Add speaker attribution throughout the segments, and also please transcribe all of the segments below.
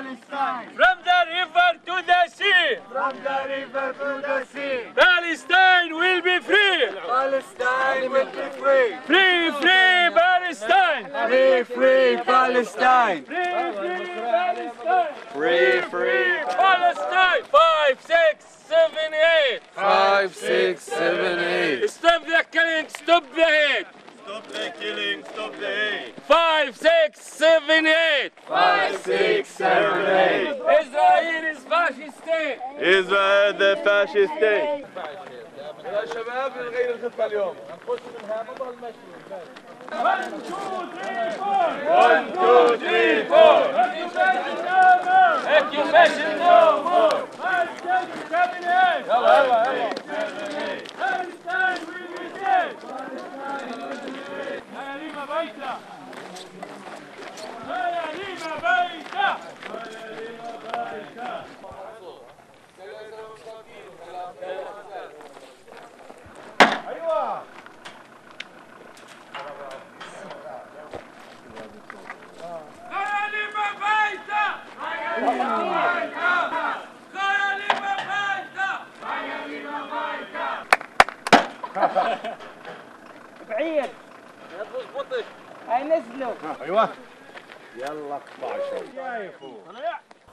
Speaker 1: Palestine!
Speaker 2: Free, free Palestine!
Speaker 1: From the river to the sea!
Speaker 2: From the river to the sea!
Speaker 1: Palestine will be free!
Speaker 2: Palestine will be free!
Speaker 1: Free, free Palestine!
Speaker 2: Free, free Palestine!
Speaker 1: Free, free Palestine!
Speaker 2: Free, free!
Speaker 1: Palestine! Five, six, seven, eight!
Speaker 2: Five, six, seven, eight!
Speaker 1: Stop the killing, stop the hate!
Speaker 2: Stop the killing, stop the hate!
Speaker 1: Five, six, seven, eight!
Speaker 2: Five, six, seven, eight!
Speaker 1: Israel is fascist state!
Speaker 2: Israel the fascist state!
Speaker 3: يا شباب نغير الخطة اليوم هنخش منها نضل مشي
Speaker 1: One, two, three, four!
Speaker 2: One, two, three, four!
Speaker 1: Occupation no more! Occupation no more! Five, six, seven, eight!
Speaker 3: يلا يلا يلا
Speaker 1: Palestine will be dead! يا ليما بيتا! يا
Speaker 3: لا تظبطش
Speaker 4: هينزلوا.
Speaker 3: أيوه. يلا اقطع شوي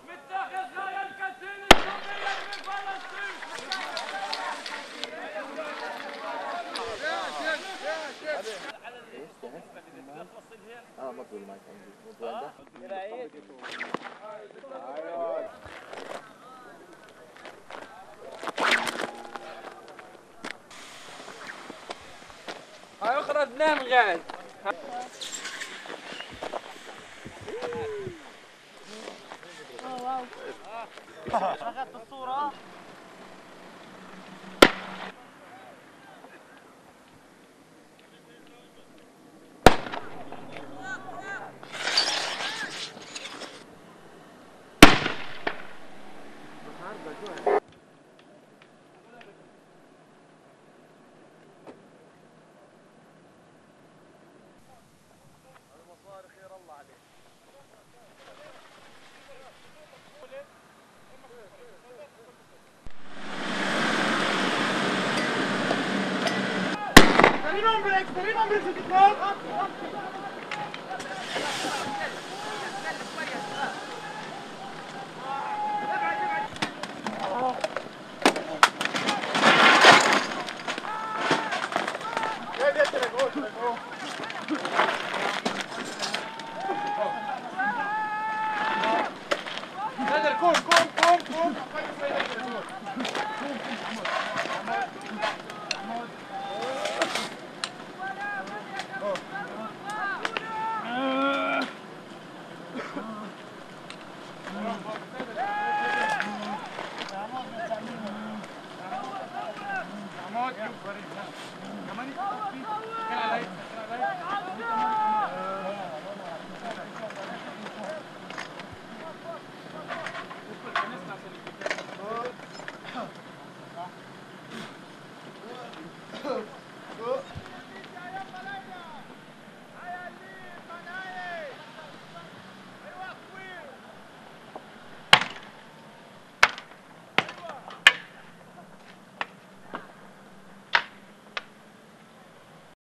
Speaker 1: متاخذ رايه الكتيل السوريه في فلسطين
Speaker 4: هاي أخرى اثنين غاز.
Speaker 2: Huh? Rimam Brexter, Rimam Brexter, Come on, you buddy. Come on.